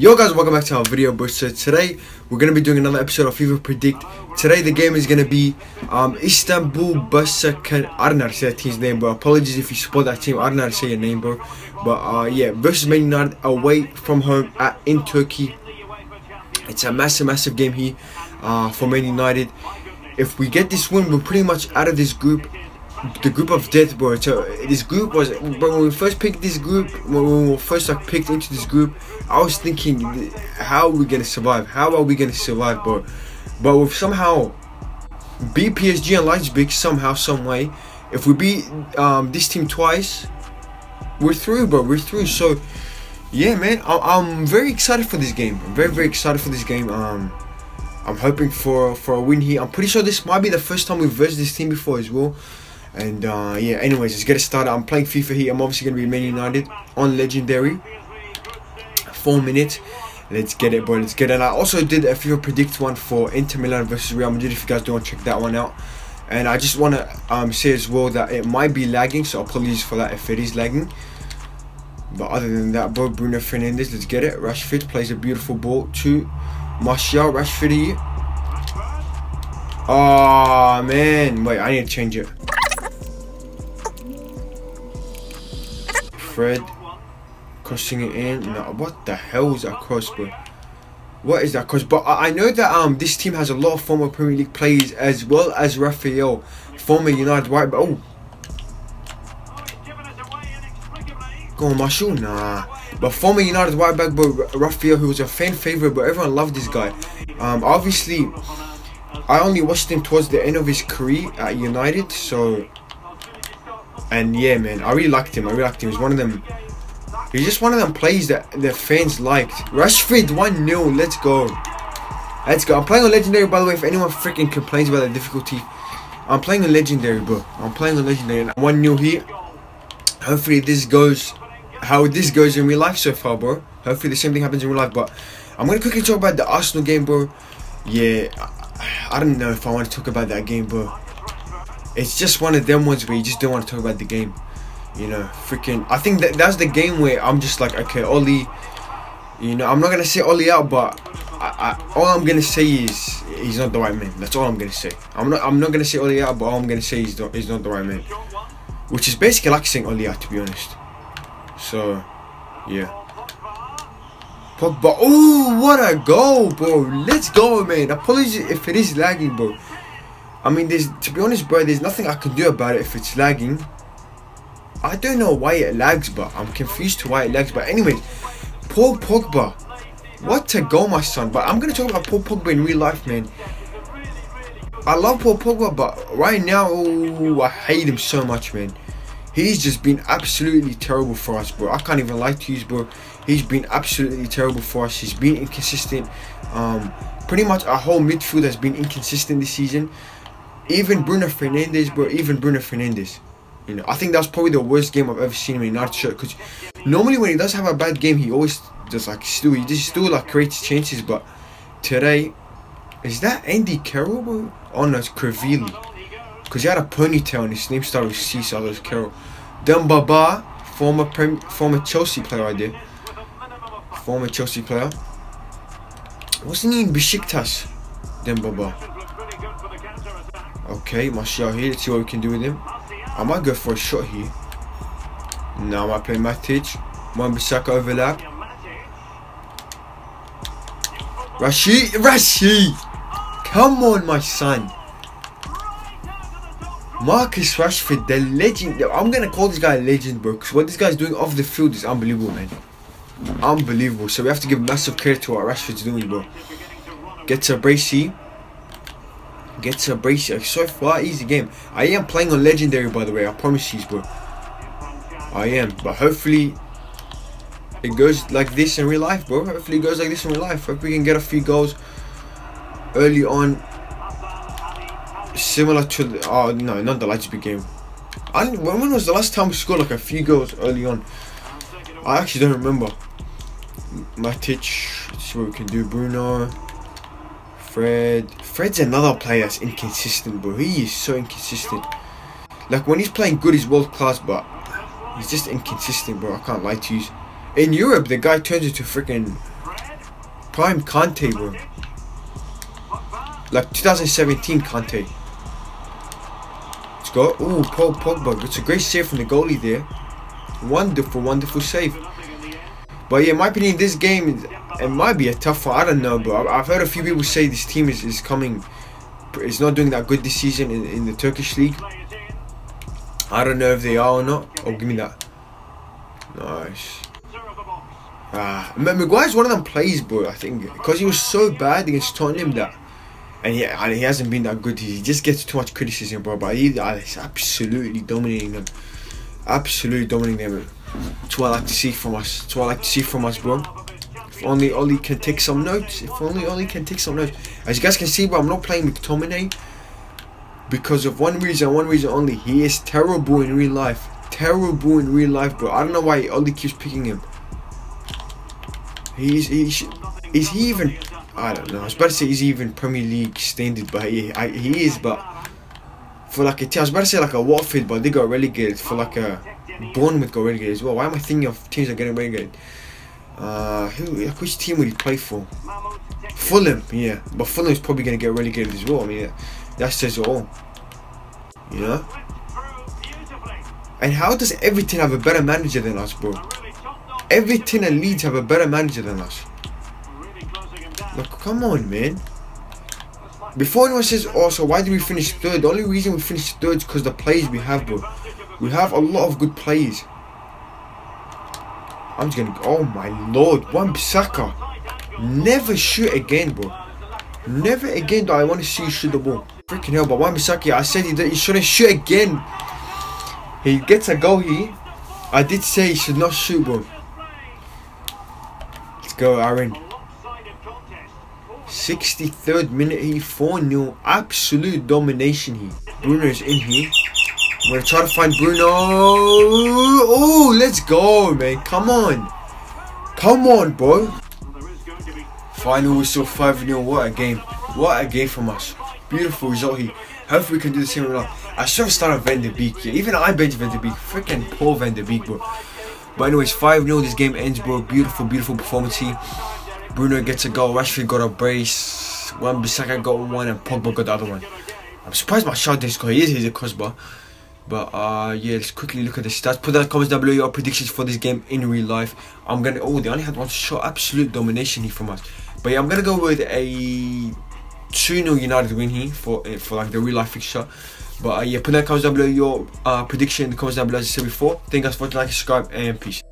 Yo guys, welcome back to our video bro. So today we're gonna be doing another episode of FIFA Predict. Today the game is gonna be um, Istanbul Basakan. I don't know how to say that team's name, but apologies if you support that team. I don't know how to say your name, bro. But uh, yeah, versus Man United away from home at in Turkey. It's a massive, massive game here uh, for Man United. If we get this win, we're pretty much out of this group the group of death, bro. So this group was, but when we first picked this group, when we first like picked into this group, I was thinking, how are we gonna survive? How are we gonna survive, bro? But we've somehow beat PSG and Leipzig somehow, some way. If we beat um, this team twice, we're through, bro. We're through. So yeah, man, I I'm very excited for this game. I'm very, very excited for this game. Um. I'm hoping for for a win here. I'm pretty sure this might be the first time we've versed this team before as well. And uh, yeah, anyways, let's get it started. I'm playing FIFA here. I'm obviously going to be Man United on Legendary. Four minutes. Let's get it, boy. Let's get it. And I also did a FIFA Predict one for Inter Milan versus Real Madrid if you guys don't want to check that one out. And I just want to um, say as well that it might be lagging, so apologies for that if it is lagging. But other than that, bro, Bruno Fernandes, let's get it. Rashford plays a beautiful ball to Martial. Rashford here. Oh, man. Wait, I need to change it. Fred crossing it in. No, what the hell is that cross, bro? What is that cross? But I know that um this team has a lot of former Premier League players as well as Raphael, former United right. But oh, go on, Martial. Nah, but former United right back, but Raphael, who was a fan favorite, but everyone loved this guy. Um, obviously, I only watched him towards the end of his career at United, so and yeah, man, I really liked him. I really liked him. He's one of them. He's just one of them plays that the fans liked. Rashford 1 0. Let's go. Let's go. I'm playing on Legendary, by the way, if anyone freaking complains about the difficulty. I'm playing on Legendary, bro. I'm playing on Legendary. 1 0 here. Hopefully, this goes how this goes in real life so far, bro. Hopefully, the same thing happens in real life. But I'm going to quickly talk about the Arsenal game, bro. Yeah, I don't know if I want to talk about that game, bro it's just one of them ones where you just don't want to talk about the game. You know, freaking. I think that that's the game where I'm just like, okay, Ole. You know, I'm not gonna say Ole out, but I, I, all I'm gonna say is he's not the right man. That's all I'm gonna say. I'm not. I'm not gonna say Ole out, but all I'm gonna say is he's not the right man. Which is basically like saying Ole out, to be honest. So, yeah. Pogba. Oh, what a goal, bro! Let's go, man. Apologies if it is lagging, bro. I mean, there's to be honest, bro. There's nothing I can do about it if it's lagging. I don't know why it lags, but I'm confused to why it lags. But anyways, Paul Pogba, what a goal, my son. But I'm gonna talk about Paul Pogba in real life, man. I love Paul Pogba, but right now, I hate him so much, man. He's just been absolutely terrible for us, bro. I can't even lie to you, bro. He's been absolutely terrible for us. He's been inconsistent. Um, pretty much our whole midfield has been inconsistent this season. Even Bruno Fernandes, bro. Even Bruno Fernandes. You know, I think that's probably the worst game I've ever seen him in United shirt. Because normally when he does have a bad game, he always just like still he just still like creates chances. But today, is that Andy Carroll, bro? Oh no, it's. Because he had a ponytail and his name started with C, so was Carroll. Demba Ba, former former Chelsea player, I did. Former Chelsea player. Wasn't he in Besiktas? Demba Ba. Okay, Martial here. Let's see what we can do with him. I might go for a shot here. Now I play Matic. Wan-Bissaka overlap. Rashid! Rashid! Come on, my son. Marcus Rashford, the legend. I'm going to call this guy a legend, bro. Because what this guy's doing off the field is unbelievable, man. Unbelievable. So we have to give massive credit to what Rashford's doing, bro. Gets a brace here. Get a brace. So far, easy game. I am playing on legendary, by the way. I promise you, bro. I am, but hopefully it goes like this in real life, bro. Hopefully it goes like this in real life. Hope we can get a few goals early on, similar to the, oh no, not the Leipzig game. I when was the last time we scored like a few goals early on? I actually don't remember. Matic, see what we can do. Bruno. Fred. Fred's another player that's inconsistent, bro. He is so inconsistent. Like, when he's playing good, he's world class, but he's just inconsistent, bro. I can't lie to you. In Europe, the guy turns into freaking prime Kante, bro. Like 2017 Kante. Let's go. Oh, Paul Pogba. It's a great save from the goalie there. Wonderful, wonderful save. But yeah, in my opinion, this game, it might be a tough one. I don't know, but I've heard a few people say this team is, is coming, it's not doing that good this season in, in the Turkish league. I don't know if they are or not. Oh, give me that. Nice. Ah, Maguire's one of them plays, bro. I think because he was so bad against Tottenham that, and he and he hasn't been that good. He just gets too much criticism, bro. But he uh, is absolutely dominating them, absolutely dominating them. That's what I like to see from us. That's what I like to see from us, bro. If only Ole can take some notes. If only Ole can take some notes. As you guys can see, bro, I'm not playing McTominay because of one reason, one reason only. He is terrible in real life. Terrible in real life, bro. I don't know why Ole keeps picking him. He's he's is he even? I don't know. I was about to say he's even Premier League standard, but he I, he is. But for like a team, I was about to say like a Watford, but they got relegated. For like a Bournemouth got relegated as well. Why am I thinking of teams that are getting relegated? Uh, who? Which team would he play for? Fulham, yeah. But Fulham is probably gonna get relegated as well. I mean, that says it all. You know. And how does Everton have a better manager than us, bro? Everton and Leeds have a better manager than us. Look, come on, man. Before anyone says, also, why did we finish third? The only reason we finished third is because the players we have, bro. We have a lot of good players. I'm just gonna, oh my lord, Wan Bissaka. Never shoot again, bro. Never again do I want to see you shoot the ball. Freaking hell, but Wan Bissaka, I said he, he shouldn't shoot again. He gets a goal here. I did say he should not shoot, bro Let's go, Aaron. 63rd minute here, 4 0. Absolute domination here. Bruno's in here. I'm gonna try to find Bruno. Oh, let's go, man. Come on. Come on, bro. Final whistle 5 0. What a game. What a game from us. Beautiful result here. Hopefully we can do the same result. I should have started Van der Beek. Even I bench Van der Beek. Freaking poor Van der Beek, bro. But anyways, 5-0, this game ends, bro. Beautiful, beautiful performance here. Bruno gets a goal, Rashford got a brace, Wan Bissaka got one, and Pogba got the other one. I'm surprised my shot didn't score. He is, he's a Cosba. But uh, yeah, let's quickly look at the stats. Put that comments down below your predictions for this game in real life. I'm gonna. Oh, they only had one shot. Absolute domination here from us. But yeah, I'm gonna go with a 2-0 United win here for eh, for like the real life fixture. But uh, yeah, put that comments down below your uh, prediction in the comments down below as I said before. Thank you guys for watching, like, subscribe, and peace.